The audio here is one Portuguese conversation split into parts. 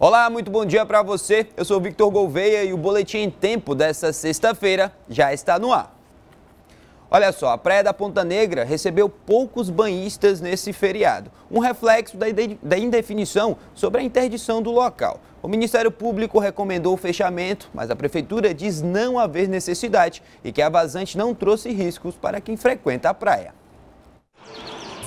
Olá, muito bom dia para você. Eu sou Victor Gouveia e o Boletim em Tempo dessa sexta-feira já está no ar. Olha só, a Praia da Ponta Negra recebeu poucos banhistas nesse feriado, um reflexo da indefinição sobre a interdição do local. O Ministério Público recomendou o fechamento, mas a Prefeitura diz não haver necessidade e que a vazante não trouxe riscos para quem frequenta a praia.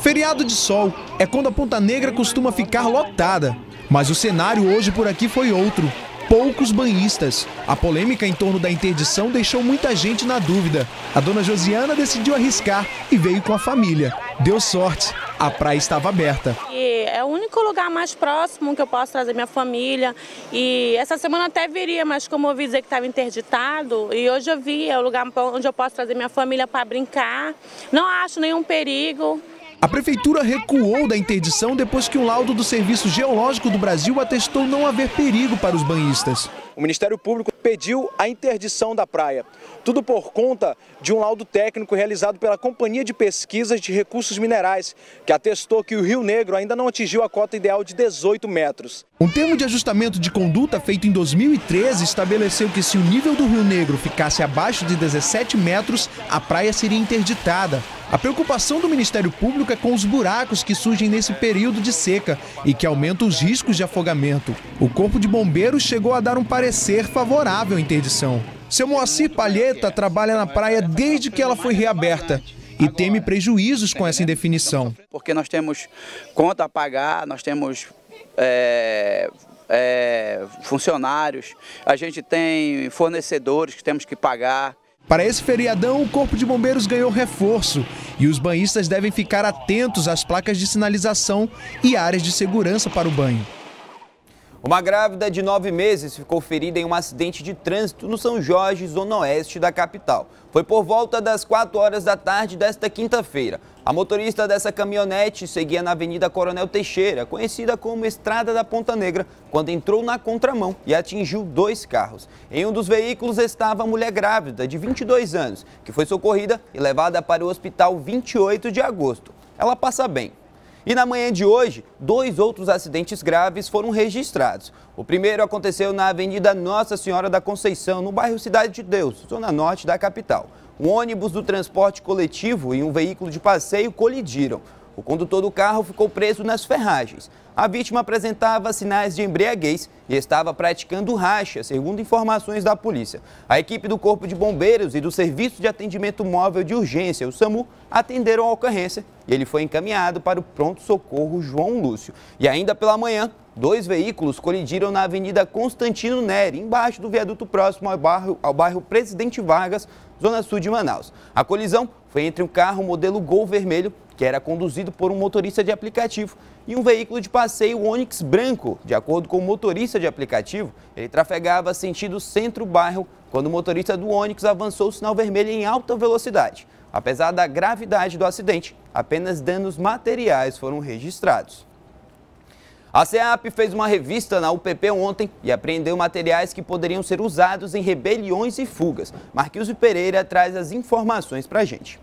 Feriado de sol é quando a Ponta Negra costuma ficar lotada, mas o cenário hoje por aqui foi outro poucos banhistas. A polêmica em torno da interdição deixou muita gente na dúvida. A dona Josiana decidiu arriscar e veio com a família. Deu sorte, a praia estava aberta. E é o único lugar mais próximo que eu posso trazer minha família. E essa semana até viria, mas como eu vi dizer que estava interditado, e hoje eu vi, é o lugar onde eu posso trazer minha família para brincar. Não acho nenhum perigo. A prefeitura recuou da interdição depois que um laudo do Serviço Geológico do Brasil atestou não haver perigo para os banhistas. O Ministério Público pediu a interdição da praia. Tudo por conta de um laudo técnico realizado pela Companhia de Pesquisas de Recursos Minerais, que atestou que o Rio Negro ainda não atingiu a cota ideal de 18 metros. Um termo de ajustamento de conduta feito em 2013 estabeleceu que se o nível do Rio Negro ficasse abaixo de 17 metros, a praia seria interditada. A preocupação do Ministério Público é com os buracos que surgem nesse período de seca e que aumentam os riscos de afogamento. O Corpo de Bombeiros chegou a dar um parecer favorável à interdição. Seu Moacir Palheta trabalha na praia desde que ela foi reaberta e teme prejuízos com essa indefinição. Porque nós temos conta a pagar, nós temos é, é, funcionários, a gente tem fornecedores que temos que pagar. Para esse feriadão, o Corpo de Bombeiros ganhou reforço e os banhistas devem ficar atentos às placas de sinalização e áreas de segurança para o banho. Uma grávida de nove meses ficou ferida em um acidente de trânsito no São Jorge, zona oeste da capital. Foi por volta das 4 horas da tarde desta quinta-feira. A motorista dessa caminhonete seguia na Avenida Coronel Teixeira, conhecida como Estrada da Ponta Negra, quando entrou na contramão e atingiu dois carros. Em um dos veículos estava a mulher grávida, de 22 anos, que foi socorrida e levada para o hospital 28 de agosto. Ela passa bem. E na manhã de hoje, dois outros acidentes graves foram registrados. O primeiro aconteceu na Avenida Nossa Senhora da Conceição, no bairro Cidade de Deus, zona norte da capital. Um ônibus do transporte coletivo e um veículo de passeio colidiram. O condutor do carro ficou preso nas ferragens. A vítima apresentava sinais de embriaguez e estava praticando racha, segundo informações da polícia. A equipe do Corpo de Bombeiros e do Serviço de Atendimento Móvel de Urgência, o SAMU, atenderam a ocorrência e ele foi encaminhado para o pronto-socorro João Lúcio. E ainda pela manhã, dois veículos colidiram na Avenida Constantino Neri, embaixo do viaduto próximo ao bairro, ao bairro Presidente Vargas, zona sul de Manaus. A colisão foi entre um carro modelo Gol vermelho que era conduzido por um motorista de aplicativo, e um veículo de passeio Onix branco. De acordo com o motorista de aplicativo, ele trafegava sentido centro-bairro quando o motorista do Onix avançou o sinal vermelho em alta velocidade. Apesar da gravidade do acidente, apenas danos materiais foram registrados. A CEAP fez uma revista na UPP ontem e apreendeu materiais que poderiam ser usados em rebeliões e fugas. Marquinhos Pereira traz as informações para a gente.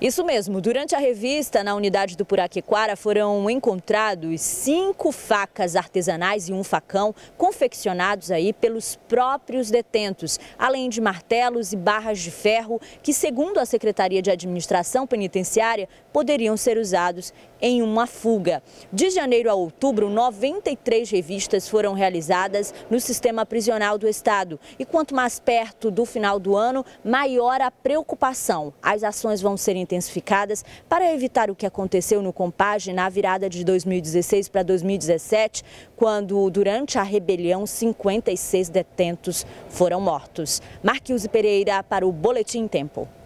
Isso mesmo, durante a revista, na unidade do Puraquequara, foram encontrados cinco facas artesanais e um facão confeccionados aí pelos próprios detentos, além de martelos e barras de ferro que, segundo a Secretaria de Administração Penitenciária, poderiam ser usados em uma fuga. De janeiro a outubro, 93 revistas foram realizadas no sistema prisional do Estado. E quanto mais perto do final do ano, maior a preocupação. As ações vão ser intensificadas para evitar o que aconteceu no Compage na virada de 2016 para 2017, quando, durante a rebelião, 56 detentos foram mortos. Marquilze Pereira para o Boletim Tempo.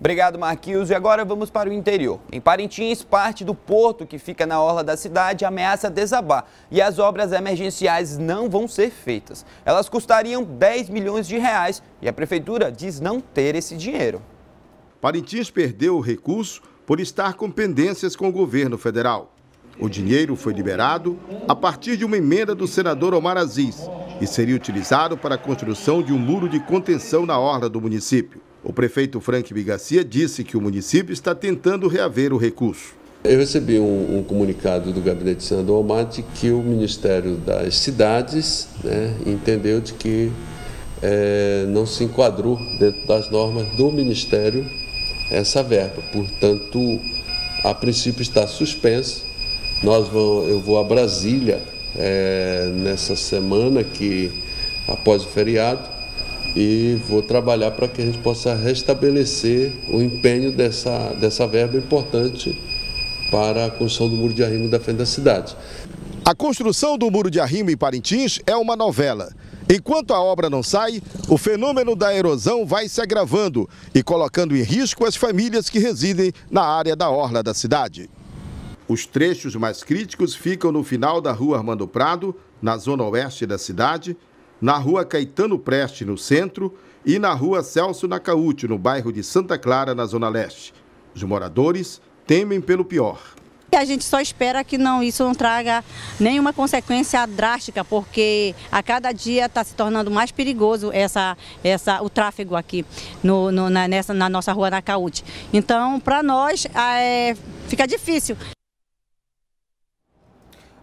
Obrigado, Marquinhos. E agora vamos para o interior. Em Parintins, parte do porto que fica na orla da cidade ameaça desabar e as obras emergenciais não vão ser feitas. Elas custariam 10 milhões de reais e a prefeitura diz não ter esse dinheiro. Parintins perdeu o recurso por estar com pendências com o governo federal. O dinheiro foi liberado a partir de uma emenda do senador Omar Aziz e seria utilizado para a construção de um muro de contenção na orla do município. O prefeito Frank Bigacia disse que o município está tentando reaver o recurso. Eu recebi um, um, comunicado do gabinete Omar de que o Ministério das Cidades né, entendeu de que é, não se enquadrou dentro das normas do Ministério essa verba. Portanto, a princípio está suspensa. Nós vamos, eu vou a Brasília é, nessa semana que após o feriado e vou trabalhar para que a gente possa restabelecer o empenho dessa, dessa verba importante para a construção do muro de arrimo da frente da cidade. A construção do muro de arrimo em Parintins é uma novela. Enquanto a obra não sai, o fenômeno da erosão vai se agravando e colocando em risco as famílias que residem na área da orla da cidade. Os trechos mais críticos ficam no final da rua Armando Prado, na zona oeste da cidade, na rua Caetano Preste, no centro, e na rua Celso Nacaúte, no bairro de Santa Clara, na zona leste. Os moradores temem pelo pior. A gente só espera que não, isso não traga nenhuma consequência drástica, porque a cada dia está se tornando mais perigoso essa, essa, o tráfego aqui no, no na, nessa, na nossa rua Nacaúte. Então, para nós, é, fica difícil.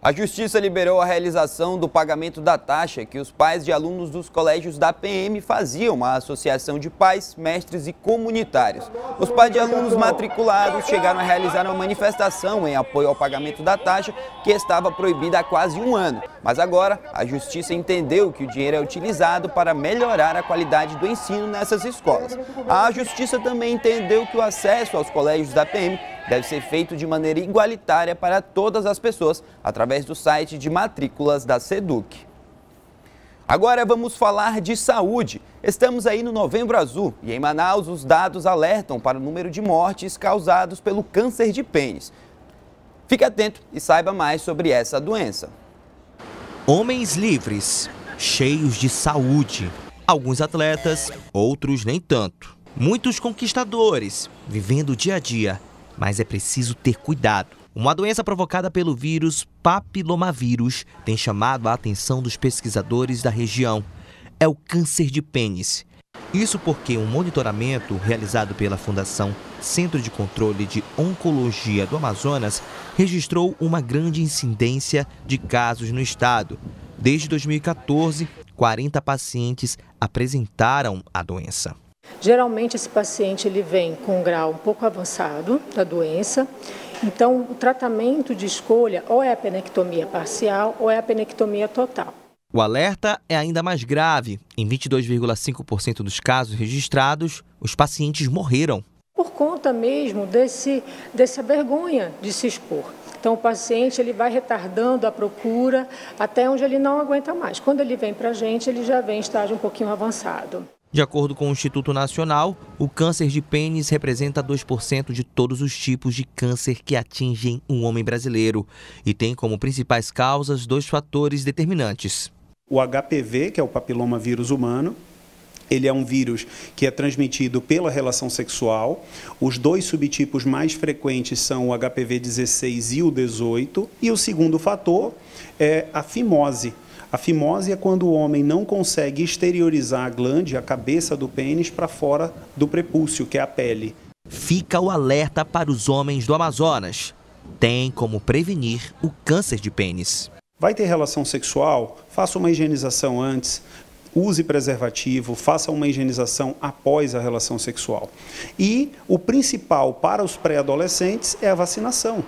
A Justiça liberou a realização do pagamento da taxa que os pais de alunos dos colégios da PM faziam à Associação de Pais, Mestres e Comunitários. Os pais de alunos matriculados chegaram a realizar uma manifestação em apoio ao pagamento da taxa que estava proibida há quase um ano. Mas agora, a Justiça entendeu que o dinheiro é utilizado para melhorar a qualidade do ensino nessas escolas. A Justiça também entendeu que o acesso aos colégios da PM deve ser feito de maneira igualitária para todas as pessoas, através do site de matrículas da SEDUC. Agora vamos falar de saúde. Estamos aí no Novembro Azul e em Manaus os dados alertam para o número de mortes causados pelo câncer de pênis. Fique atento e saiba mais sobre essa doença. Homens livres, cheios de saúde. Alguns atletas, outros nem tanto. Muitos conquistadores, vivendo o dia a dia mas é preciso ter cuidado. Uma doença provocada pelo vírus papilomavírus tem chamado a atenção dos pesquisadores da região. É o câncer de pênis. Isso porque um monitoramento realizado pela Fundação Centro de Controle de Oncologia do Amazonas registrou uma grande incidência de casos no estado. Desde 2014, 40 pacientes apresentaram a doença. Geralmente esse paciente ele vem com um grau um pouco avançado da doença, então o tratamento de escolha ou é a penectomia parcial ou é a penectomia total. O alerta é ainda mais grave. Em 22,5% dos casos registrados, os pacientes morreram. Por conta mesmo desse, dessa vergonha de se expor. Então, o paciente ele vai retardando a procura até onde ele não aguenta mais. Quando ele vem para a gente, ele já vem em estágio um pouquinho avançado. De acordo com o Instituto Nacional, o câncer de pênis representa 2% de todos os tipos de câncer que atingem um homem brasileiro e tem como principais causas dois fatores determinantes. O HPV, que é o papiloma vírus humano, ele é um vírus que é transmitido pela relação sexual. Os dois subtipos mais frequentes são o HPV 16 e o 18. E o segundo fator é a fimose, a fimose é quando o homem não consegue exteriorizar a glande, a cabeça do pênis, para fora do prepúcio, que é a pele. Fica o alerta para os homens do Amazonas. Tem como prevenir o câncer de pênis. Vai ter relação sexual? Faça uma higienização antes. Use preservativo, faça uma higienização após a relação sexual. E o principal para os pré-adolescentes é a vacinação.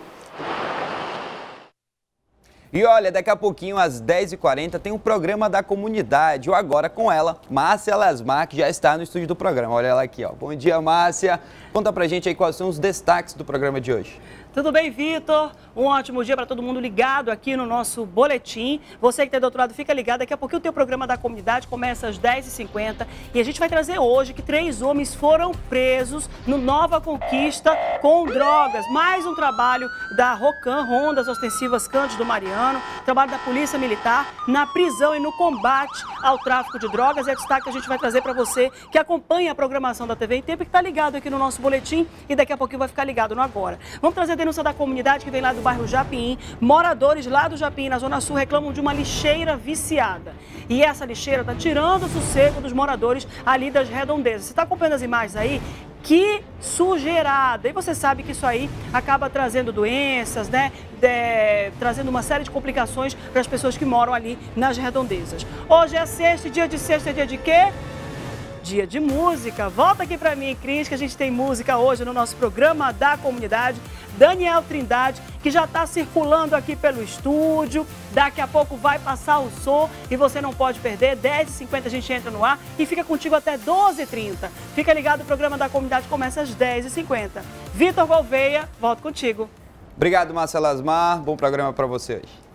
E olha, daqui a pouquinho, às 10h40, tem o um programa da comunidade. O Agora com ela, Márcia Lasmar, que já está no estúdio do programa. Olha ela aqui, ó. Bom dia, Márcia. Conta pra gente aí quais são os destaques do programa de hoje. Tudo bem, Vitor? Um ótimo dia para todo mundo ligado aqui no nosso boletim. Você que está do outro lado, fica ligado. Daqui a pouquinho o teu programa da comunidade começa às 10h50 e a gente vai trazer hoje que três homens foram presos no Nova Conquista com drogas. Mais um trabalho da ROCAN, Rondas Ostensivas Cândido Mariano, trabalho da Polícia Militar na prisão e no combate ao tráfico de drogas. É destaque que a gente vai trazer para você que acompanha a programação da TV em Tempo e que está ligado aqui no nosso boletim e daqui a pouquinho vai ficar ligado no Agora. Vamos trazer denúncia da comunidade que vem lá do bairro Japim. Moradores lá do Japim, na Zona Sul, reclamam de uma lixeira viciada. E essa lixeira está tirando o sossego dos moradores ali das redondezas. Você está acompanhando as imagens aí? Que sujeirada! E você sabe que isso aí acaba trazendo doenças, né? De, trazendo uma série de complicações para as pessoas que moram ali nas redondezas. Hoje é sexta, dia de sexta é dia de quê? dia de música. Volta aqui para mim, Cris, que a gente tem música hoje no nosso programa da comunidade. Daniel Trindade, que já está circulando aqui pelo estúdio. Daqui a pouco vai passar o som e você não pode perder. 10h50 a gente entra no ar e fica contigo até 12h30. Fica ligado, o programa da comunidade começa às 10h50. Vitor Gouveia, volto contigo. Obrigado, Marcelo Asmar. Bom programa para você hoje.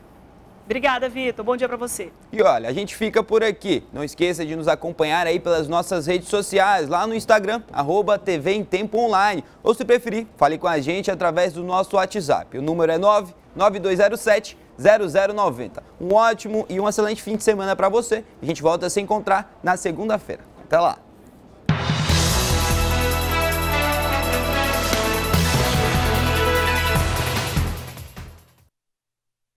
Obrigada, Vitor. Bom dia para você. E olha, a gente fica por aqui. Não esqueça de nos acompanhar aí pelas nossas redes sociais, lá no Instagram, arroba TV em Tempo Online. Ou se preferir, fale com a gente através do nosso WhatsApp. O número é 99207 0090. Um ótimo e um excelente fim de semana para você. A gente volta a se encontrar na segunda-feira. Até lá.